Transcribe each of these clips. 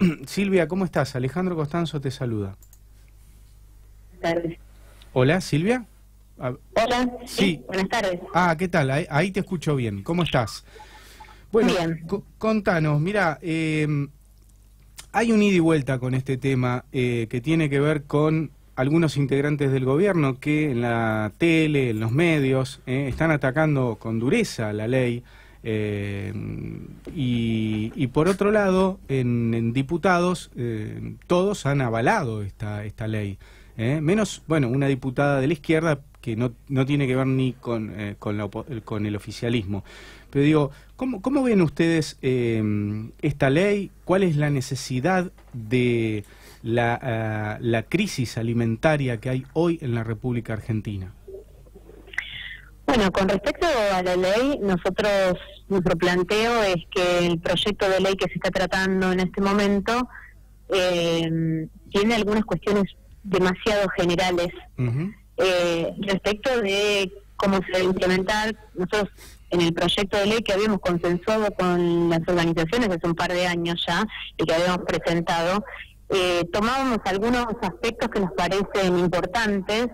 Silvia, ¿cómo estás? Alejandro Costanzo te saluda. Buenas tardes. Hola, Silvia. Ah, Hola, sí, Sí. buenas tardes. Ah, ¿qué tal? Ahí, ahí te escucho bien. ¿Cómo estás? Bueno, Bien. co- contanos, mira, eh, hay un ida y vuelta con este tema eh, que tiene que ver con algunos integrantes del gobierno que en la tele, en los medios, eh, están atacando con dureza la ley. Eh, y, y por otro lado, en, en diputados, eh, todos han avalado esta, esta ley. ¿eh? Menos, bueno, una diputada de la izquierda que no, no tiene que ver ni con, con, la con el oficialismo. Pero digo, ¿cómo, cómo ven ustedes esta ley? ¿Cuál es la necesidad de la, ah, la crisis alimentaria que hay hoy en la República Argentina? Bueno, con respecto a la ley, nosotros, nuestro planteo es que el proyecto de ley que se está tratando en este momento eh, tiene algunas cuestiones demasiado generales eh, respecto de cómo se debe implementar. Nosotros en el proyecto de ley que habíamos consensuado con las organizaciones hace un par de años ya y que habíamos presentado, eh, tomábamos algunos aspectos que nos parecen importantes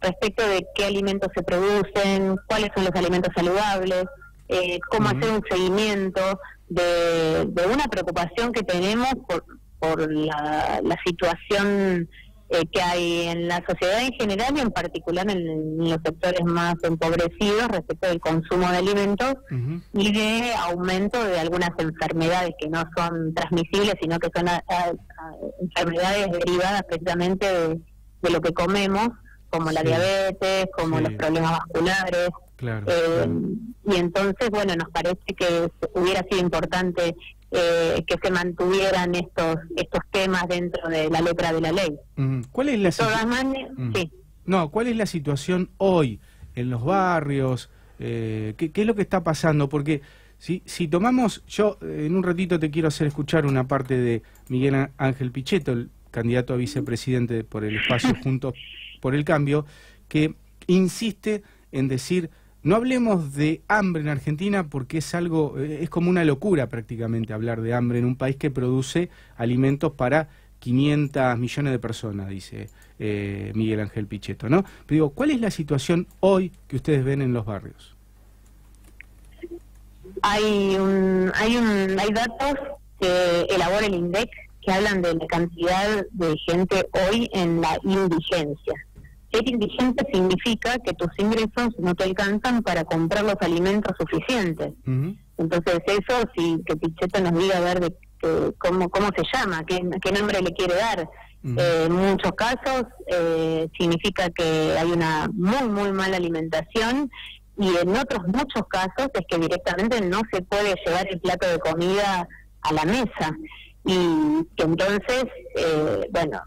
respecto de qué alimentos se producen, cuáles son los alimentos saludables, eh, cómo hacer un seguimiento de, de una preocupación que tenemos por, por la, la situación eh, que hay en la sociedad en general y en particular en, en los sectores más empobrecidos respecto del consumo de alimentos y de aumento de algunas enfermedades que no son transmisibles, sino que son a- a- a enfermedades derivadas precisamente de, de lo que comemos, como la Sí. diabetes, como Sí. los problemas vasculares. claro. Eh, claro. y entonces, bueno, nos parece que hubiera sido importante eh, que se mantuvieran estos estos temas dentro de la letra de la ley. ¿Cuál es la De situ- todas maneras, Mm. sí. No, ¿cuál es la situación hoy en los barrios? Eh, ¿qué, qué es lo que está pasando? Porque si, si tomamos, yo eh, en un ratito te quiero hacer escuchar una parte de Miguel Ángel Pichetto, el candidato a vicepresidente por el espacio Juntos por el Cambio, que insiste en decir, no hablemos de hambre en Argentina porque es algo, eh, es como una locura prácticamente hablar de hambre en un país que produce alimentos para 500 millones de personas, dice eh, Miguel Ángel Pichetto, ¿no? Pero digo, ¿cuál es la situación hoy que ustedes ven en los barrios? Hay un, hay un, hay datos que elabora el INDEC que hablan de la cantidad de gente hoy en la indigencia. Ser indigente significa que tus ingresos no te alcanzan para comprar los alimentos suficientes. Entonces eso, sí, que Pichetto nos diga a ver de, que- cómo, cómo se llama, qué, qué nombre le quiere dar. Eh, en muchos casos eh, significa que hay una muy, muy mala alimentación y en otros muchos casos es que directamente no se puede llevar el plato de comida a la mesa. Y que entonces, eh, bueno,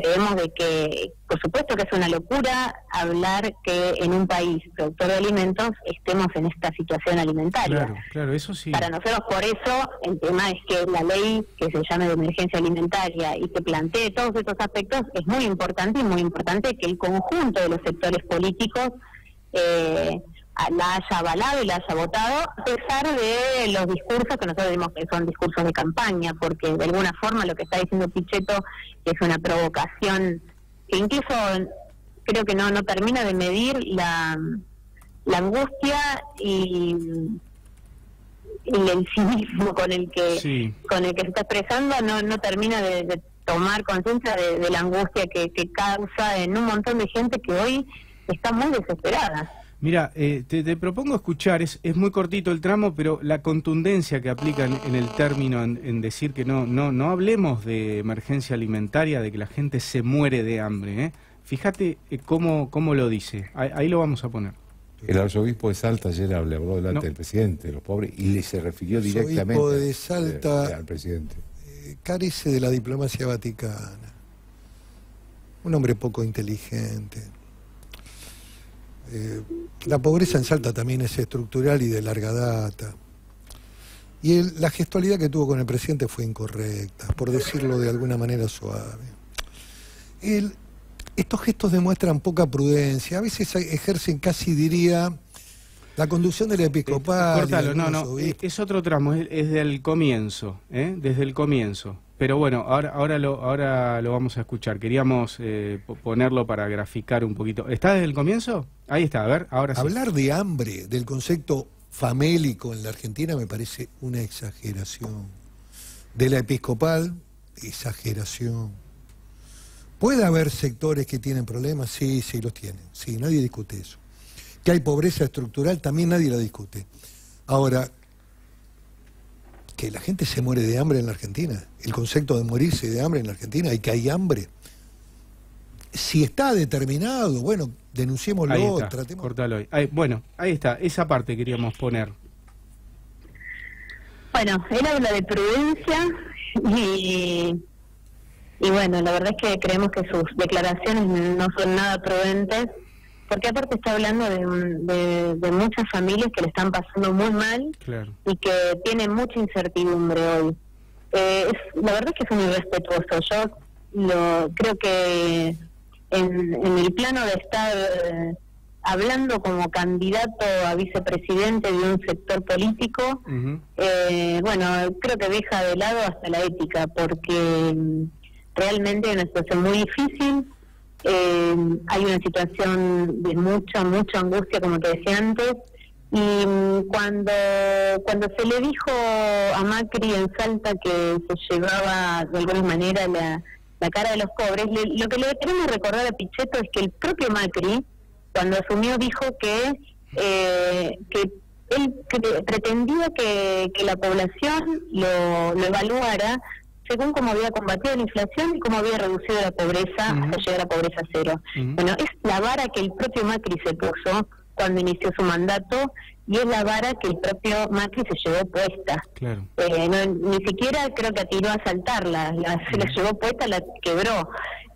creemos de que, por supuesto que es una locura hablar que en un país productor de alimentos estemos en esta situación alimentaria. Claro, claro, eso sí. Para nosotros, por eso, el tema es que la ley que se llame de emergencia alimentaria y que plantee todos estos aspectos es muy importante y muy importante que el conjunto de los sectores políticos eh, la haya avalado y la haya votado, a pesar de los discursos que nosotros decimos que son discursos de campaña, porque de alguna forma lo que está diciendo Pichetto es una provocación que incluso creo que no, no termina de medir la, la angustia y, y el cinismo con el que Sí, con el que se está expresando no, no termina de, de tomar conciencia de, de la angustia que, que causa en un montón de gente que hoy está muy desesperada. Mira, eh, te, te propongo escuchar, es, es muy cortito el tramo, pero la contundencia que aplican en el término en, en decir que no, no, no hablemos de emergencia alimentaria, de que la gente se muere de hambre. ¿eh? Fíjate eh, cómo, cómo lo dice, ahí, ahí lo vamos a poner. El arzobispo de Salta ayer habló delante No. del presidente de los pobres y le se refirió Arzobispo directamente de Salta. eh, al presidente. Eh, carece de la diplomacia vaticana. Un hombre poco inteligente. Eh, la pobreza en Salta también es estructural y de larga data. Y el- la gestualidad que tuvo con el presidente fue incorrecta, por decirlo de alguna manera suave. El- estos gestos demuestran poca prudencia, a veces ejercen casi, diría, la conducción del Eh, episcopal. de Cortalo, no, no, es otro tramo, es, es del comienzo, ¿eh? desde el comienzo. Pero bueno, ahora, ahora, lo, ahora lo vamos a escuchar. Queríamos eh, po- ponerlo para graficar un poquito. ¿Está desde el comienzo? Ahí está, a ver, ahora sí. Hablar de hambre, del concepto famélico en la Argentina, me parece una exageración. De la episcopal, exageración. ¿Puede haber sectores que tienen problemas? Sí, sí, los tienen. Sí, nadie discute eso. Que hay pobreza estructural, también nadie la discute. Ahora, que la gente se muere de hambre en la Argentina, el concepto de morirse de hambre en la Argentina y que hay hambre. Si está determinado, bueno, denunciémoslo, Ahí está, tratemos. cortalo ahí. Ahí, Bueno, ahí está, esa parte queríamos poner. Bueno, él habla de prudencia y, y bueno, la verdad es que creemos que sus declaraciones no son nada prudentes, porque aparte está hablando de, de, de muchas familias que le están pasando muy mal Claro. y que tienen mucha incertidumbre hoy. Eh, es, la verdad es que es un irrespetuoso. Yo lo creo que en, en el plano de estar eh, hablando como candidato a vicepresidente de un sector político, eh, bueno, creo que deja de lado hasta la ética, porque mm, realmente es una situación muy difícil. Eh, hay una situación de mucha, mucha angustia, como te decía antes. Y mm, cuando, cuando se le dijo a Macri en Salta que se llevaba de alguna manera la, la cara de los pobres, le- lo que le queremos recordar a Pichetto es que el propio Macri, cuando asumió, dijo que, eh, que él pretendía que, que la población lo, lo evaluara según cómo había combatido la inflación y cómo había reducido la pobreza hasta llegar a pobreza cero. Bueno, es la vara que el propio Macri se puso cuando inició su mandato y es la vara que el propio Macri se llevó puesta. Claro. Eh, no, ni siquiera creo que atiró a saltarla, la, se la llevó puesta, la quebró.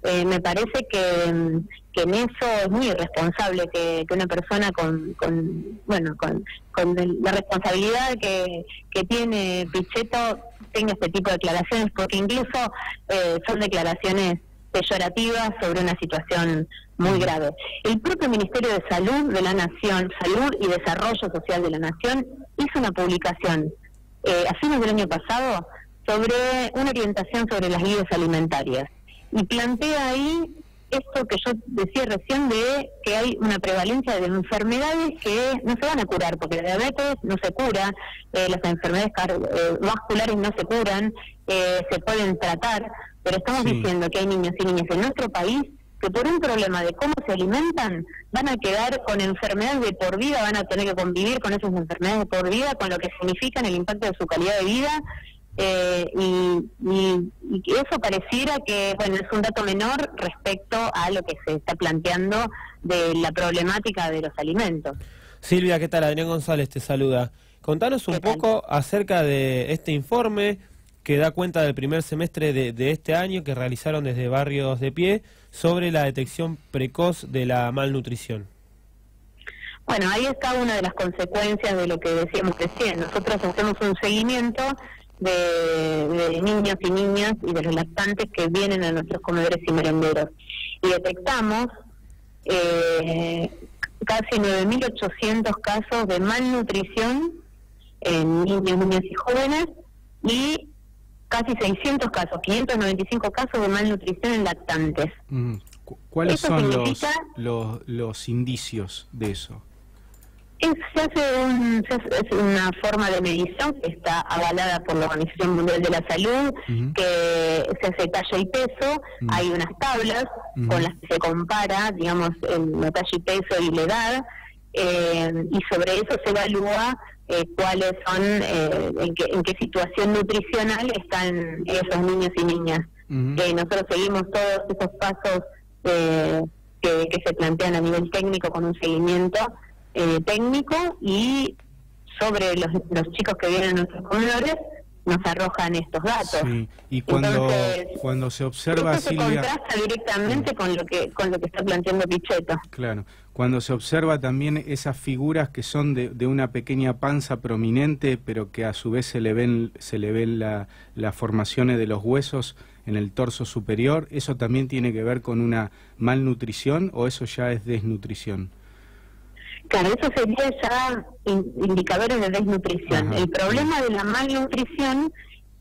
Eh, me parece que, que en eso es muy irresponsable que, que una persona con, con bueno con, con la responsabilidad que, que tiene Pichetto este tipo de declaraciones, porque incluso eh, son declaraciones peyorativas sobre una situación muy grave. El propio Ministerio de Salud de la Nación, Salud y Desarrollo Social de la Nación, hizo una publicación eh, a fines del año pasado sobre una orientación sobre las guías alimentarias y plantea ahí esto que yo decía recién de que hay una prevalencia de enfermedades que no se van a curar, porque la diabetes no se cura, eh, las enfermedades eh, vasculares no se curan, eh, se pueden tratar, pero estamos Sí. diciendo que hay niños y niñas en nuestro país que por un problema de cómo se alimentan van a quedar con enfermedades de por vida, van a tener que convivir con esas enfermedades de por vida, con lo que significan el impacto de su calidad de vida. Eh, y, y- y que eso pareciera que bueno es un dato menor respecto a lo que se está planteando de la problemática de los alimentos. Silvia, ¿qué tal? Adrián González te saluda. Contanos un poco acerca de este informe que da cuenta del primer semestre de, de este año que realizaron desde Barrios de Pie sobre la detección precoz de la malnutrición. Bueno, ahí está una de las consecuencias de lo que decíamos recién. Nosotros hacemos un seguimiento de, de niños y niñas y de los lactantes que vienen a nuestros comedores y merenderos. Y detectamos eh, casi 9.800 casos de malnutrición en niños, niñas y jóvenes y casi 600 casos, 595 casos de malnutrición en lactantes. ¿Cuáles Eso son los, los indicios de eso? Es, se hace un- se hace- una forma de medición que está avalada por la Organización Mundial de la Salud, que se hace talla y peso, hay unas tablas con las que se compara, digamos, el, la talla y peso y la edad, eh, y sobre eso se evalúa eh, cuáles son, eh, en, qué, en qué situación nutricional están esos niños y niñas. Eh, nosotros seguimos todos esos pasos que, que se plantean a nivel técnico con un seguimiento eh, técnico y sobre los, los chicos que vienen a nuestros comedores nos arrojan estos datos. Sí, y cuando, Entonces, cuando se observa, Eso se contrasta directamente con lo que con lo que está planteando Pichetto. Claro, cuando se observa también esas figuras que son de, de una pequeña panza prominente, pero que a su vez se le ven, se le ven la- las formaciones de los huesos en el torso superior, ¿eso también tiene que ver con una malnutrición o eso ya es desnutrición? Claro, eso sería ya in- indicadores de desnutrición. Ajá. El problema de la malnutrición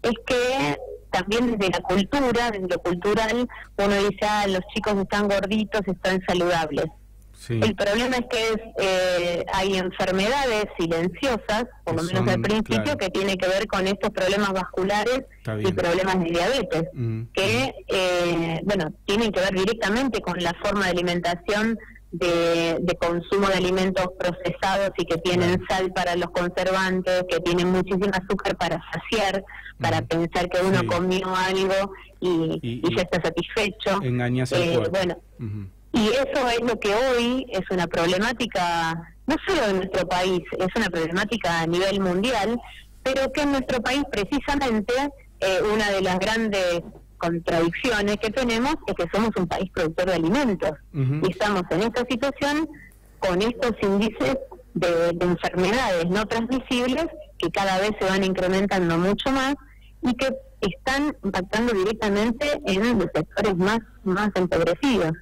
es que también desde la cultura, desde lo cultural, uno dice, ah, los chicos están gorditos, están saludables. Sí. El problema es que es, eh, hay enfermedades silenciosas, por lo menos son, al principio, claro. que tienen que ver con estos problemas vasculares y problemas de diabetes, Mm, que, eh, bueno, tienen que ver directamente con la forma de alimentación de, de consumo de alimentos procesados y que tienen sal para los conservantes, que tienen muchísimo azúcar para saciar, para pensar que uno Sí. comió algo y, Y- y y- ya está satisfecho. Engañas al Eh, cuerpo. bueno, y eso es lo que hoy es una problemática, no solo de nuestro país, es una problemática a nivel mundial, pero que en nuestro país precisamente eh, una de las grandes contradicciones que tenemos es que somos un país productor de alimentos y estamos en esta situación con estos índices de, de enfermedades no transmisibles que cada vez se van incrementando mucho más y que están impactando directamente en los sectores más, más empobrecidos.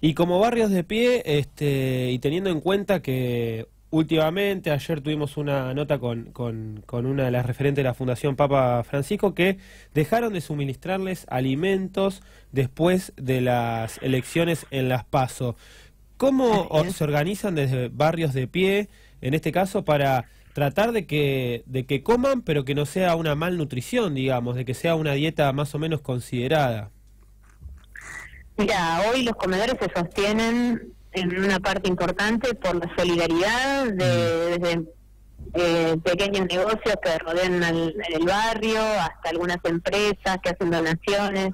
Y como barrios de pie, este, y teniendo en cuenta que últimamente, ayer tuvimos una nota con, con, con una de las referentes de la Fundación Papa Francisco, que dejaron de suministrarles alimentos después de las elecciones en Las Paso. ¿Cómo se organizan desde barrios de pie, en este caso, para tratar de que, de que coman, pero que no sea una malnutrición, digamos, de que sea una dieta más o menos considerada? Mira, hoy los comedores se sostienen en una parte importante por la solidaridad de, desde eh, pequeños negocios que rodean al- el barrio hasta algunas empresas que hacen donaciones,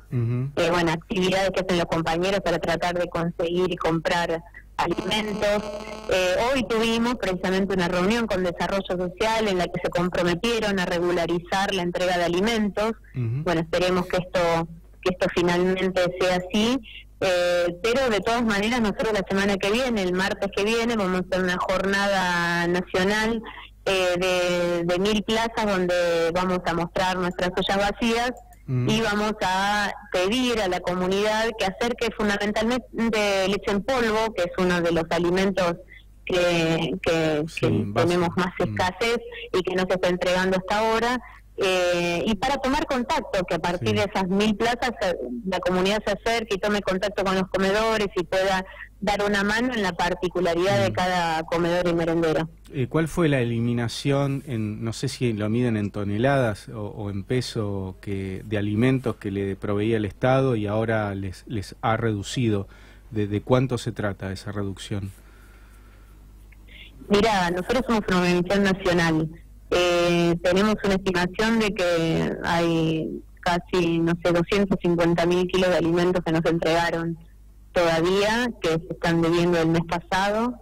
eh, bueno, actividades que hacen los compañeros para tratar de conseguir y comprar alimentos. Eh, hoy tuvimos precisamente una reunión con Desarrollo Social en la que se comprometieron a regularizar la entrega de alimentos. Bueno, esperemos que esto que esto finalmente sea así. Eh, pero de todas maneras, nosotros la semana que viene, el martes que viene, vamos a hacer una jornada nacional eh, de, de mil plazas donde vamos a mostrar nuestras ollas vacías Mm. y vamos a pedir a la comunidad que acerque fundamentalmente leche en polvo, que es uno de los alimentos que, que, Sí, que básico. tenemos más Mm. escasez y que no se está entregando hasta ahora. Eh, y para tomar contacto, que a partir Sí. de esas mil plazas eh, la comunidad se acerque y tome contacto con los comedores y pueda dar una mano en la particularidad de Mm. cada comedor y merendero. Eh, ¿Cuál fue la eliminación, en, no sé si lo miden en toneladas o, o en peso, que, de alimentos que le proveía el Estado y ahora les, les ha reducido? ¿De, de cuánto se trata esa reducción? Mira, nosotros somos una organización nacional. Eh, tenemos una estimación de que hay casi, no sé, 250 mil kilos de alimentos que nos entregaron todavía, que se están debiendo el mes pasado,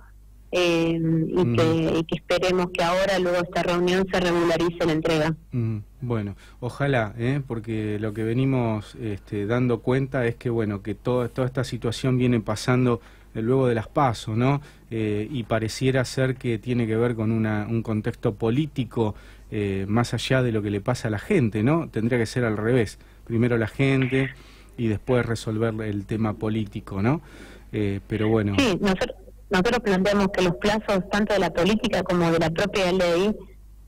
eh, y, Mm. que, y que esperemos que ahora, luego de esta reunión, se regularice la entrega. Mm, bueno, ojalá, ¿eh? porque lo que venimos este, dando cuenta es que bueno que todo, toda esta situación viene pasando luego de las pasos, ¿no? Eh, y pareciera ser que tiene que ver con una, un contexto político eh, más allá de lo que le pasa a la gente, ¿no? Tendría que ser al revés. Primero la gente y después resolver el tema político, ¿no? Eh, pero bueno. Sí, nosotros, nosotros planteamos que los plazos, tanto de la política como de la propia ley,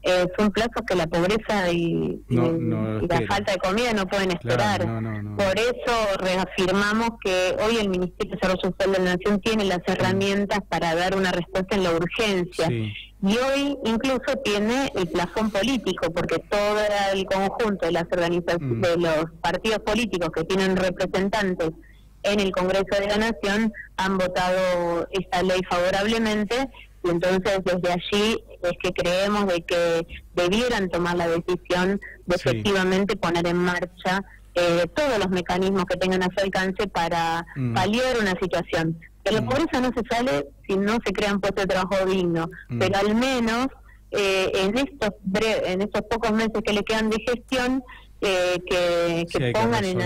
eh, son plazos que la pobreza y, y- No, no y la falta de comida no pueden esperar. no. Por eso reafirmamos que hoy el Ministerio de Desarrollo Social de la Nación tiene las herramientas para dar una respuesta en la urgencia. Sí. Y hoy incluso tiene el plafón político, porque todo el conjunto de las organizaciones, Mm. de los partidos políticos que tienen representantes en el Congreso de la Nación han votado esta ley favorablemente y entonces desde allí es que creemos de que debieran tomar la decisión de Sí. efectivamente poner en marcha eh, todos los mecanismos que tengan a su alcance para Mm. paliar una situación. De la Mm. pobreza no se sale si no se crean puestos de trabajo dignos, Mm. pero al menos eh, en estos bre- en estos pocos meses que le quedan de gestión eh, que, Sí, pongan en,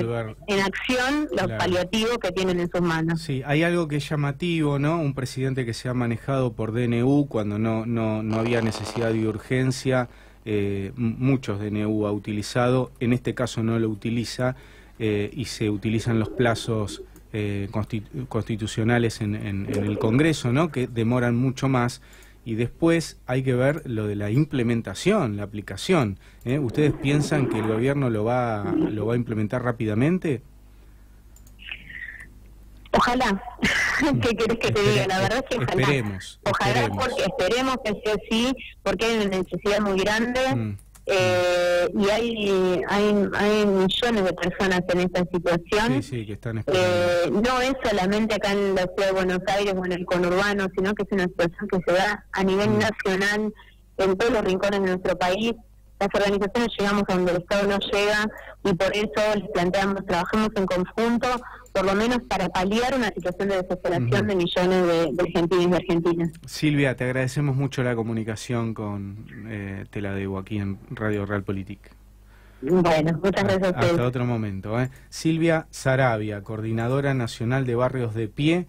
acción los Claro. paliativos que tienen en sus manos. Sí, hay algo que es llamativo, ¿no? Un presidente que se ha manejado por DNU cuando no, no, no había necesidad de urgencia, eh, muchos DNU ha utilizado, en este caso no lo utiliza eh, y se utilizan los plazos eh, constitu- constitucionales en, en- en el Congreso, ¿no? Que demoran mucho más y después hay que ver lo de la implementación, la aplicación. ¿eh? ¿Ustedes piensan que el gobierno lo va, lo va a implementar rápidamente? Ojalá. ¿Qué querés que te diga? La verdad es que ojalá. Esperemos. Ojalá esperemos. porque esperemos que sea así, porque hay una necesidad muy grande. Mm. Eh, y hay, hay hay millones de personas en esta situación. Sí, sí, que están. Eh, no es solamente acá en la ciudad de Buenos Aires o en el conurbano, sino que es una situación que se da a nivel Mm. nacional en todos los rincones de nuestro país. Las organizaciones llegamos a donde el Estado no llega y por eso les planteamos, trabajamos en conjunto, por lo menos para paliar una situación de desesperación de millones de, de argentinos y argentinas. Silvia, te agradecemos mucho la comunicación con eh, Te la debo aquí en Radio Real Politic. Bueno, muchas gracias a. Hasta otro momento. ¿eh? Silvia Sarabia, coordinadora nacional de barrios de pie